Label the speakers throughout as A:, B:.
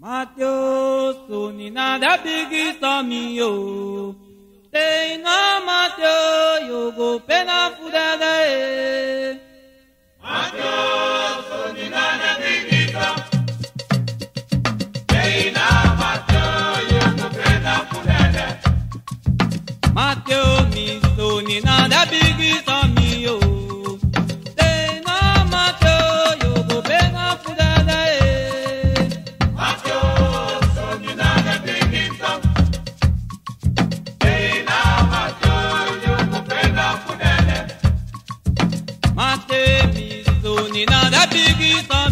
A: Mateus, ni nada bigi meu. Tem no Mateus, vou pena furada e. Mateus, ni nada bigi Tem na Mateus, yugo pena furada. Mateus, ni nada bigi meu. guitarra.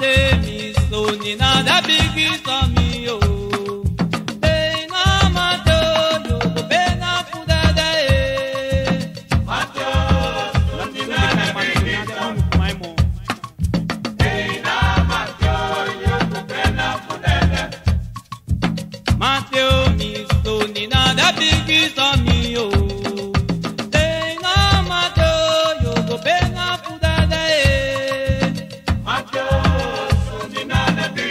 A: tèmi sọ big piece of me, oh.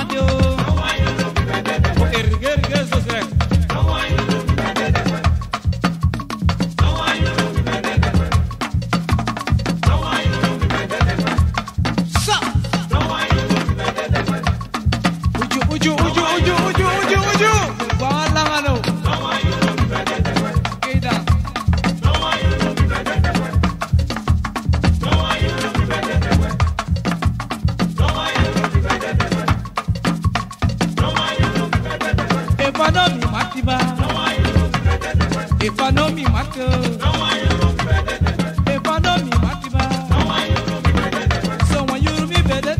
A: adiós.
B: know me, Matiba. If Ifanomi Makiba. Ifanomi Mako. Ifanomi Makiba. Someone you be better.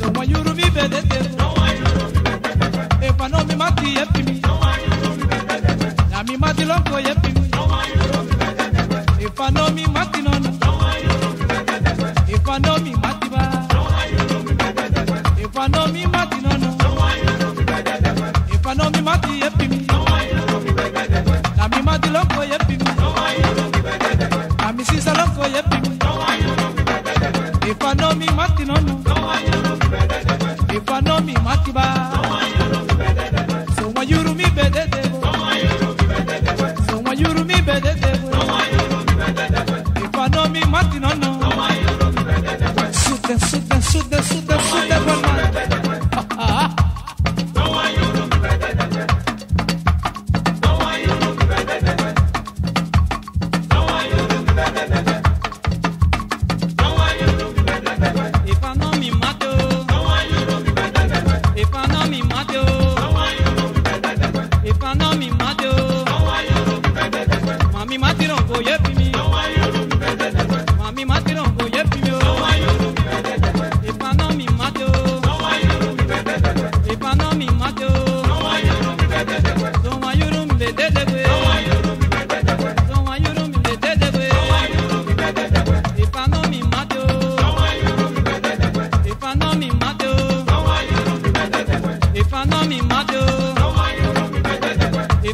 B: Someone you be better. Ifanomi Maki Yepimi. Nami Matilonko know me, Mati. Super, super.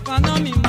A: Quando me